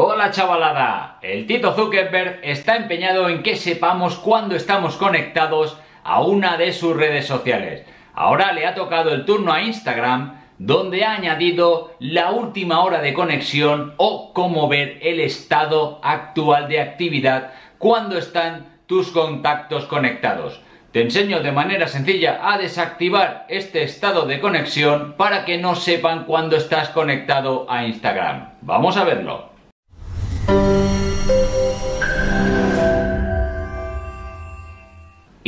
Hola chavalada, el Tito Zuckerberg está empeñado en que sepamos cuándo estamos conectados a una de sus redes sociales. Ahora le ha tocado el turno a Instagram, donde ha añadido la última hora de conexión o cómo ver el estado actual de actividad cuando están tus contactos conectados. Te enseño de manera sencilla a desactivar este estado de conexión para que no sepan cuando estás conectado a Instagram. Vamos a verlo.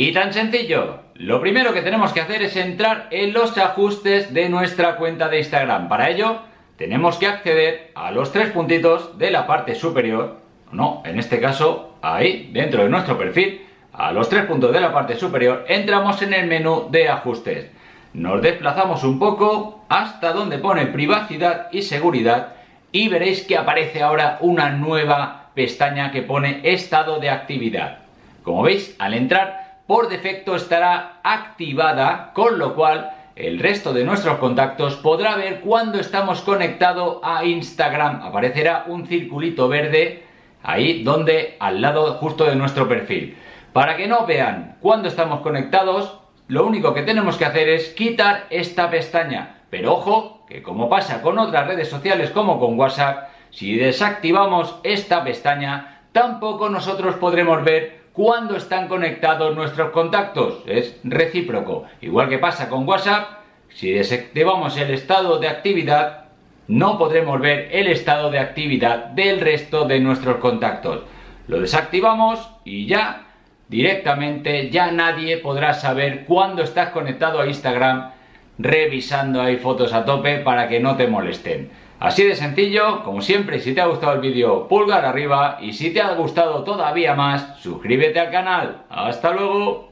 Y tan sencillo, lo primero que tenemos que hacer es entrar en los ajustes de nuestra cuenta de Instagram. Para ello, tenemos que acceder a los tres puntitos de la parte superior, no, en este caso, ahí, dentro de nuestro perfil, a los tres puntos de la parte superior, entramos en el menú de ajustes. Nos desplazamos un poco hasta donde pone privacidad y seguridad y veréis que aparece ahora una nueva pestaña que pone estado de actividad. Como veis, al entrar, por defecto estará activada, con lo cual el resto de nuestros contactos podrá ver cuando estamos conectados a Instagram. Aparecerá un circulito verde ahí donde al lado justo de nuestro perfil. Para que no vean cuando estamos conectados, lo único que tenemos que hacer es quitar esta pestaña. Pero ojo, que como pasa con otras redes sociales como con WhatsApp, si desactivamos esta pestaña, tampoco nosotros podremos ver cuándo están conectados nuestros contactos. Es recíproco. Igual que pasa con WhatsApp, si desactivamos el estado de actividad, no podremos ver el estado de actividad del resto de nuestros contactos. Lo desactivamos y ya directamente ya nadie podrá saber cuándo estás conectado a Instagram revisando ahí fotos a tope para que no te molesten. Así de sencillo, como siempre, si te ha gustado el vídeo, pulgar arriba y si te ha gustado todavía más, suscríbete al canal. ¡Hasta luego!